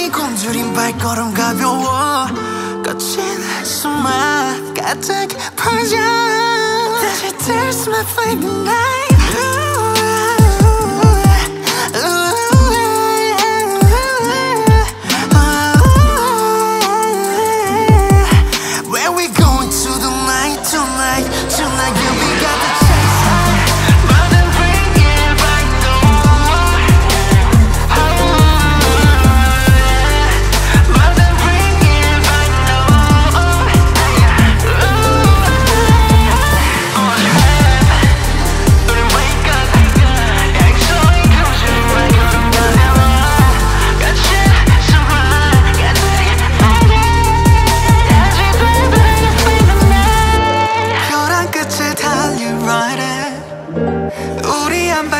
이 굶주린 발걸음 가벼워 거친 숨만 가득 퍼져 다시 들수 my flaming night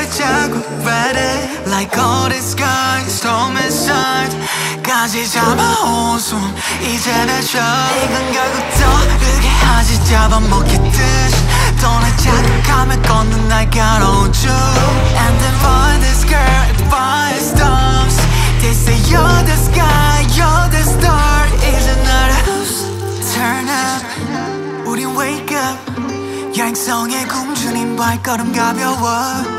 자국 ready Like all the sky storm inside 까지 잡아온 숨 이제 내쉬어 이건 결국 떠르게 하지 잡아먹히듯 떠나 자극하며 걷는 날가로운 우주 And then find this girl at fire storms They say you're the sky, you're the star 이제 나를 turn up 우린 wake up 양성의 굶주린 발걸음 가벼워